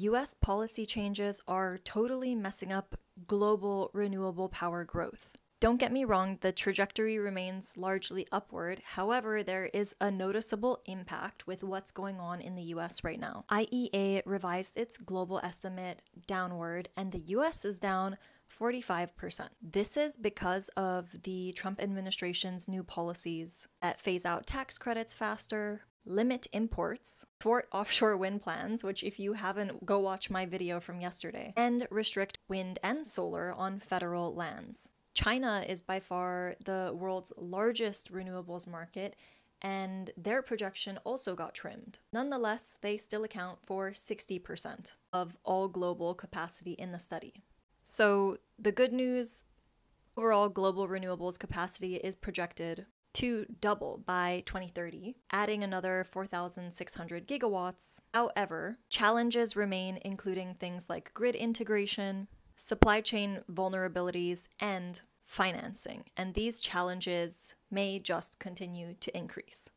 US policy changes are totally messing up global renewable power growth. Don't get me wrong, the trajectory remains largely upward. However, there is a noticeable impact with what's going on in the US right now. IEA revised its global estimate downward, and the US is down 45%. This is because of the Trump administration's new policies that phase out tax credits faster, limit imports, thwart offshore wind plans, which, if you haven't, go watch my video from yesterday, and restrict wind and solar on federal lands. China is by far the world's largest renewables market, and their projection also got trimmed. Nonetheless, they still account for 60% of all global capacity in the study. So, the good news overall global renewables capacity is projected to double by 2030, adding another 4,600 gigawatts. However, challenges remain, including things like grid integration, supply chain vulnerabilities, and financing. And these challenges may just continue to increase.